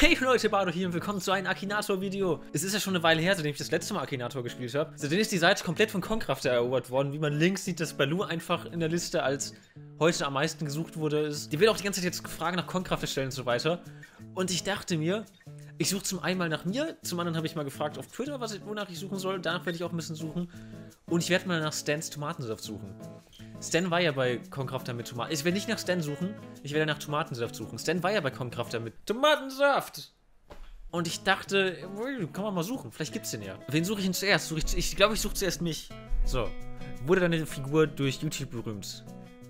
Hey Leute, Bardo hier und willkommen zu einem Akinator-Video. Es ist ja schon eine Weile her, seitdem ich das letzte Mal Akinator gespielt habe. Seitdem ist die Seite komplett von Concrafter erobert worden. Wie man links sieht, dass Baloo einfach in der Liste als heute am meisten gesucht wurde. Ist. Die will auch die ganze Zeit jetzt Fragen nach Concrafter stellen und so weiter. Und ich dachte mir, ich suche zum einen mal nach mir, zum anderen habe ich mal gefragt auf Twitter, was ich, wonach ich suchen soll. Danach werde ich auch ein bisschen suchen. Und ich werde mal nach Stans Tomatensaft suchen. Stan war ja bei Concrafter mit Tomaten. Ich werde nicht nach Stan suchen, ich werde nach Tomatensaft suchen. Stan war ja bei Concrafter mit Tomatensaft. Und ich dachte, kann man mal suchen, vielleicht gibt's den ja. Wen suche ich denn zuerst? Such ich glaube, ich, glaub, ich suche zuerst mich. So. Wurde deine Figur durch YouTube berühmt?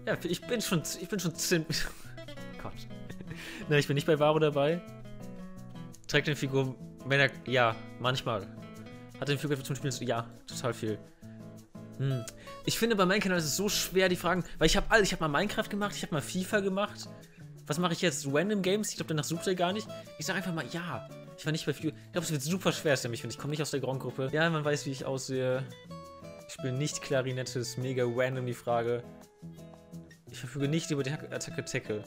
Ja, ich bin schon, ich bin schon ziemlich... Gott. Nein, ich bin nicht bei Varo dabei. Trägt eine Figur Männer... Ja, manchmal. Hat eine Figur zum Spielen... Ja, total viel. Hm. Ich finde bei meinem Kanal ist es so schwer, die Fragen, weil ich habe all, ich habe mal Minecraft gemacht, ich habe mal FIFA gemacht. Was mache ich jetzt? Random Games? Ich glaube, danach sucht er gar nicht. Ich sage einfach mal ja. Ich war nicht bei FIFA. Ich glaube, es wird super schwer, ist nämlich, finde ich. komme nicht aus der Grand-Gruppe. Ja, man weiß, wie ich aussehe. Ich spiele nicht Klarinette, ist mega random die Frage. Ich verfüge nicht über die Attacke Tackle.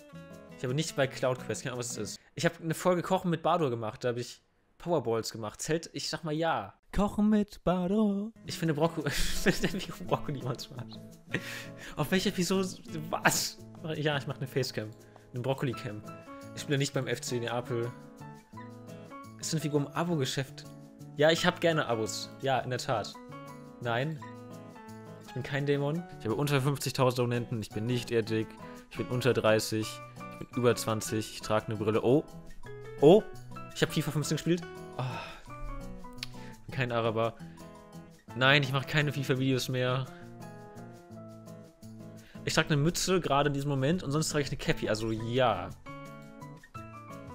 Ich habe nicht bei Cloud Quest, keine Ahnung, was es ist. Ich habe eine Folge Kochen mit Bardo gemacht, da habe ich Powerballs gemacht. Zählt, ich sag mal ja. Kochen mit Bardo. Ich finde Brokkoli. ich finde Brokkoli manchmal. Auf welcher Episode. Was? Ja, ich mache eine Facecam. Eine Brokkoli-Cam. Ich spiele nicht beim FC Neapel. Ist eine Figur im Abo-Geschäft. Ja, ich habe gerne Abos. Ja, in der Tat. Nein. Ich bin kein Dämon. Ich habe unter 50.000 Abonnenten. Ich bin nicht eher dick. Ich bin unter 30. Ich bin über 20. Ich trage eine Brille. Oh. Oh. Ich habe FIFA 15 gespielt. Oh kein Araber. Nein, ich mache keine FIFA-Videos mehr. Ich trage eine Mütze gerade in diesem Moment und sonst trage ich eine Cappy. Also ja.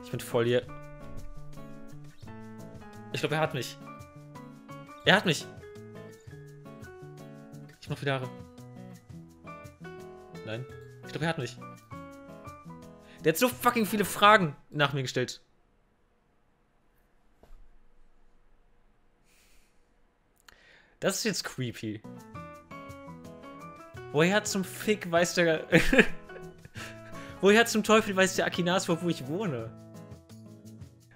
Ich bin voll hier. Ich glaube, er hat mich. Er hat mich. Ich mache wieder Haare. Nein. Ich glaube, er hat mich. Der hat so fucking viele Fragen nach mir gestellt. Das ist jetzt creepy. Woher zum Fick weiß der... Woher zum Teufel weiß der Akinator, wo ich wohne?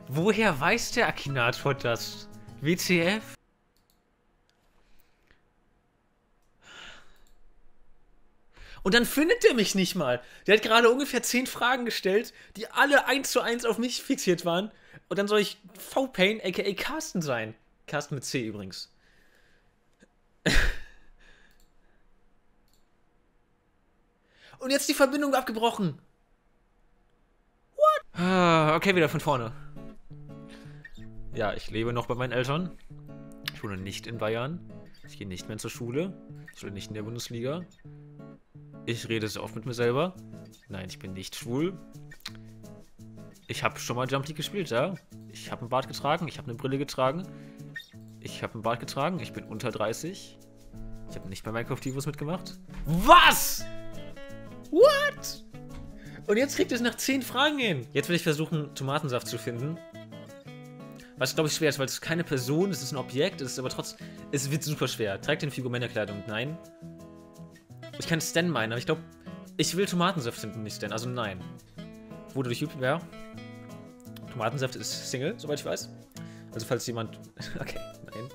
Woher weiß der Akinator das? WTF? Und dann findet er mich nicht mal. Der hat gerade ungefähr 10 Fragen gestellt, die alle eins zu eins auf mich fixiert waren. Und dann soll ich V-Pain, aka Carsten sein. Carsten mit C übrigens. Und jetzt die Verbindung abgebrochen. What? Ah, okay, wieder von vorne. Ja, ich lebe noch bei meinen Eltern. Ich wohne nicht in Bayern. Ich gehe nicht mehr zur Schule. Ich bin nicht in der Bundesliga. Ich rede sehr oft mit mir selber. Nein, ich bin nicht schwul. Ich habe schon mal Jump League gespielt, ja. Ich habe einen Bart getragen, ich habe eine Brille getragen. Ich habe einen Bart getragen, ich bin unter 30. Ich habe nicht bei Minecraft Tivos mitgemacht. Was? What? Und jetzt kriegt es nach 10 Fragen hin. Jetzt will ich versuchen, Tomatensaft zu finden. Was, glaube ich, schwer ist, weil es keine Person, es ist ein Objekt, es ist aber trotzdem, es wird super schwer. Trägt den Figur Männerkleidung? Nein. Ich kann Stan meinen, aber ich glaube, ich will Tomatensaft finden, nicht Stan, also nein. Wurde durch YouTube, ja. Tomatensaft ist Single, soweit ich weiß. Also falls jemand, okay, nein.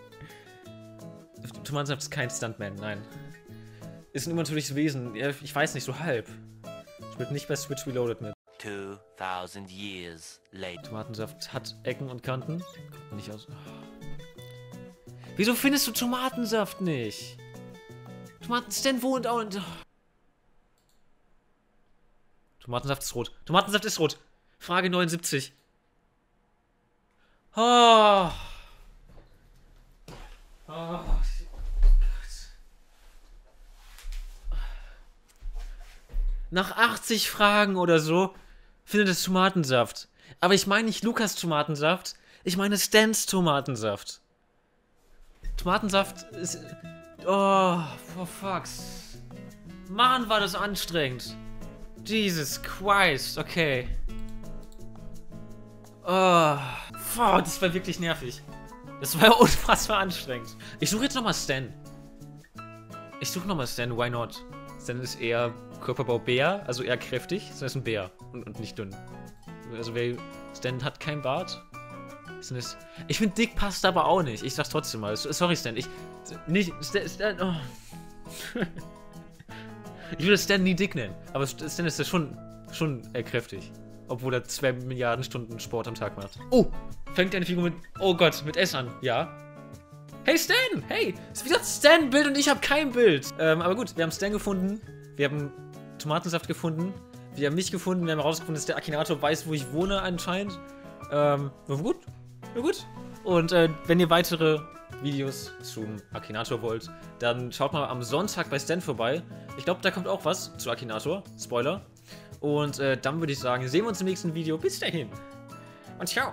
Tomatensaft ist kein Stuntman, nein. Ist ein übernatürliches Wesen. Ich weiß nicht, so halb. Spielt nicht bei Switch Reloaded mit. 2000 years later. Tomatensaft hat Ecken und Kanten. Kommt nicht aus. Oh. Wieso findest du Tomatensaft nicht? Tomatenstand wohnt auch. Oh. Tomatensaft ist rot. Tomatensaft ist rot. Frage 79. Oh. Oh. nach 80 Fragen oder so findet es Tomatensaft. Aber ich meine nicht Lukas Tomatensaft, ich meine Stans Tomatensaft. Tomatensaft ist. Oh, for fucks. Mann, war das anstrengend. Jesus Christ, okay. Oh, boah, das war wirklich nervig. Das war unfassbar anstrengend. Ich suche jetzt nochmal Stan. Ich suche nochmal Stan, why not? Stan ist eher Körperbau Bär, also eher kräftig, sondern ist ein Bär und, und nicht dünn. Also wäre Stan hat kein Bart. Stan ist, ich finde, dick passt aber auch nicht. Ich sag's trotzdem mal. Sorry, Stan. Ich. Nicht. Stan. Stan oh. ich würde Stan nie dick nennen. Aber Stan ist ja schon, schon äh, kräftig. Obwohl er 2 Milliarden Stunden Sport am Tag macht. Oh! Fängt eine Figur mit. Oh Gott, mit S an. Ja. Hey Stan! Hey! Ist wieder Stan-Bild und ich habe kein Bild. Ähm, aber gut, wir haben Stan gefunden. Wir haben Tomatensaft gefunden. Wir haben mich gefunden. Wir haben herausgefunden, dass der Akinator weiß, wo ich wohne anscheinend. Ähm, war gut. War gut. Und äh, wenn ihr weitere Videos zum Akinator wollt, dann schaut mal am Sonntag bei Stan vorbei. Ich glaube, da kommt auch was zu Akinator. Spoiler. Und äh, dann würde ich sagen, sehen wir uns im nächsten Video. Bis dahin. Und ciao.